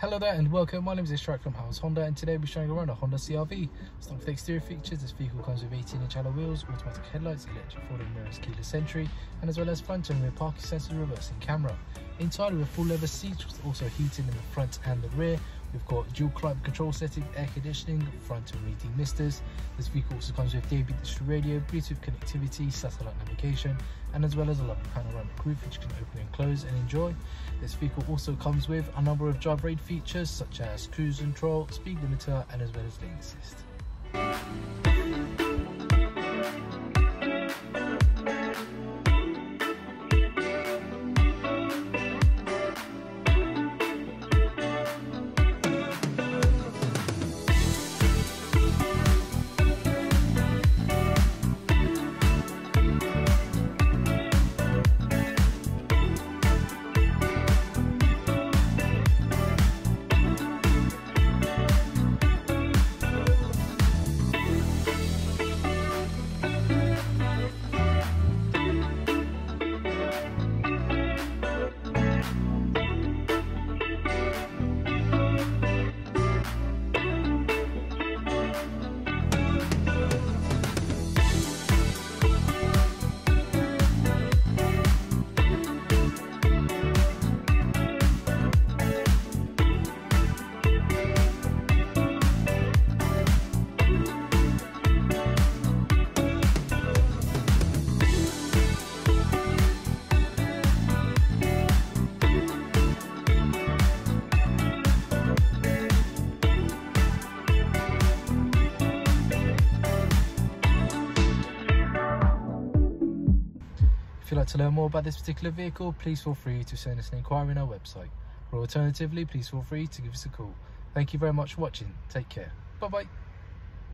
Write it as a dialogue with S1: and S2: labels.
S1: Hello there and welcome, my name is Ishrak from Howards Honda and today we're showing around a Honda CRV. Starting with exterior features, this vehicle comes with 18 inch alloy wheels, automatic headlights, electric folding mirrors, keyless entry and as well as front and rear parking sensors reversing camera. Inside with full leather seats also heating in the front and the rear. We've got dual climate control setting, air conditioning, front and rear demisters. This vehicle also comes with DAB digital radio, Bluetooth connectivity, satellite navigation, and as well as a lovely panoramic roof which you can open and close and enjoy. This vehicle also comes with a number of drive aid features such as cruise control, speed limiter, and as well as lane assist. If you'd like to learn more about this particular vehicle, please feel free to send us an inquiry on our website. Or alternatively, please feel free to give us a call. Thank you very much for watching. Take care. Bye bye.